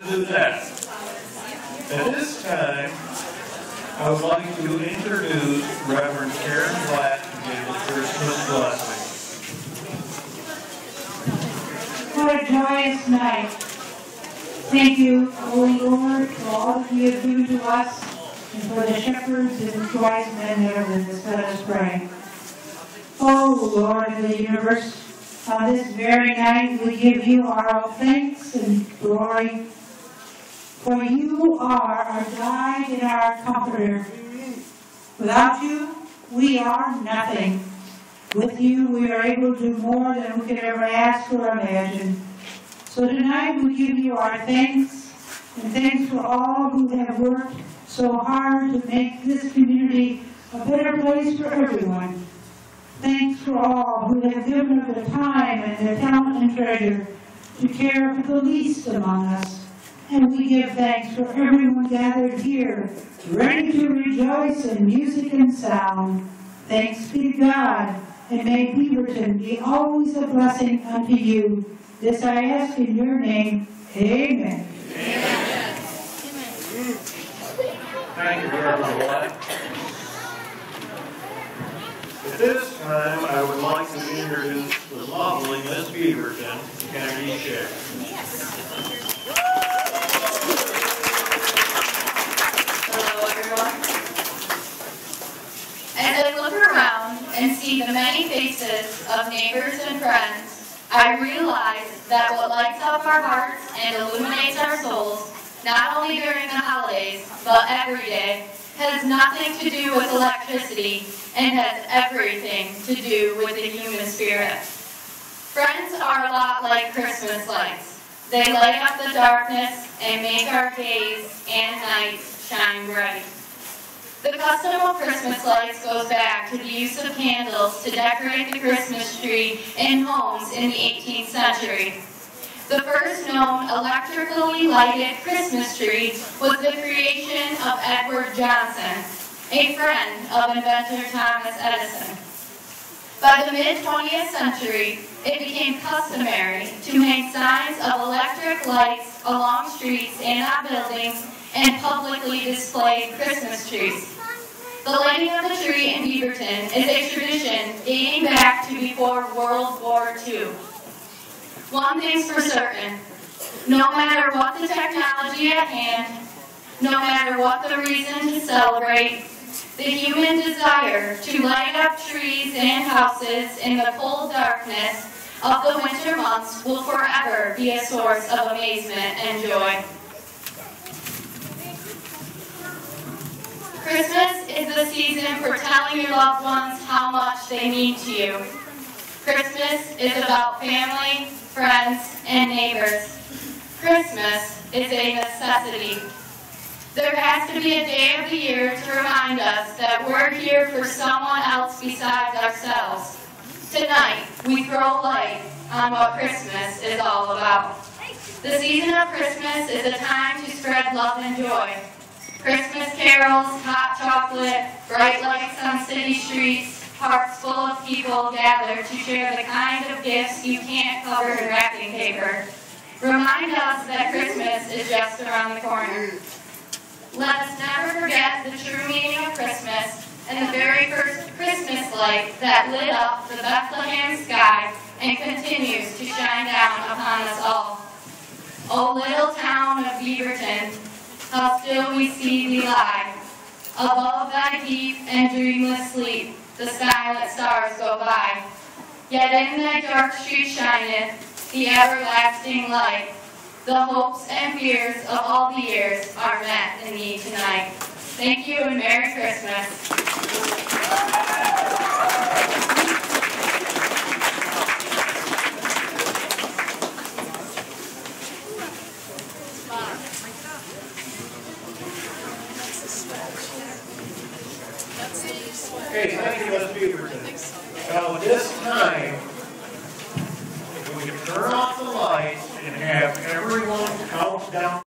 do that. At this time, I would like to introduce Reverend Karen Black to give the Christmas blessing. What a joyous night. Thank you, Holy Lord, for all that you have given to us and for the shepherds and wise men that are with us. Let us pray. Oh, Lord of the universe, on this very night we give you our thanks and glory. For you are our guide and our comforter. Without you, we are nothing. With you, we are able to do more than we could ever ask or imagine. So tonight, we give you our thanks, and thanks for all who have worked so hard to make this community a better place for everyone. Thanks for all who have given of their time and their talent and treasure to care for the least among us. And we give thanks for everyone gathered here, ready to rejoice in music and sound. Thanks be to God, and may Beaverton be always a blessing unto you. This I ask in your name. Amen. Amen. Thank you, Reverend Black. At this time, I would like to introduce the lovely Miss Beaverton, Kennedy Schick. Hello, everyone. As I look around and see the many faces neighbors and friends, I realize that what lights up our hearts and illuminates our souls, not only during the holidays, but every day, has nothing to do with electricity and has everything to do with the human spirit. Friends are a lot like Christmas lights. They light up the darkness and make our days and nights shine bright. The custom of Christmas lights goes back to the use of candles to decorate the Christmas tree in homes in the 18th century. The first known electrically lighted Christmas tree was the creation of Edward Johnson, a friend of inventor Thomas Edison. By the mid-20th century, it became customary to hang signs of electric lights along streets and on buildings and publicly displayed Christmas trees. The lighting of the tree in Beaverton is a tradition dating back to before World War II. One thing's for certain, no matter what the technology at hand, no matter what the reason to celebrate, the human desire to light up trees and houses in the cold darkness of the winter months will forever be a source of amazement and joy. Christmas is the season for telling your loved ones how much they mean to you. Christmas is about family, friends, and neighbors. Christmas is a necessity. There has to be a day of the year to remind us that we're here for someone else besides ourselves. Tonight, we throw light on what Christmas is all about. The season of Christmas is a time to spread love and joy. Christmas carols, hot chocolate, bright lights on city streets, hearts full of people gather to share the kind of gifts you can't cover in wrapping paper. Remind us that Christmas is just around the corner. Let us never forget the true meaning of Christmas and the very first Christmas light that lit up the Bethlehem sky and continues to shine down upon us all. O little town of Beaverton, how still we see thee lie. Above thy deep and dreamless sleep, the silent stars go by. Yet in thy dark street shineth the everlasting light. The hopes and fears of all the years are met in thee tonight. Thank you and Merry Christmas. Okay, thank you, Miss Beaverton. Now, this time, we can turn off the lights and have everyone count down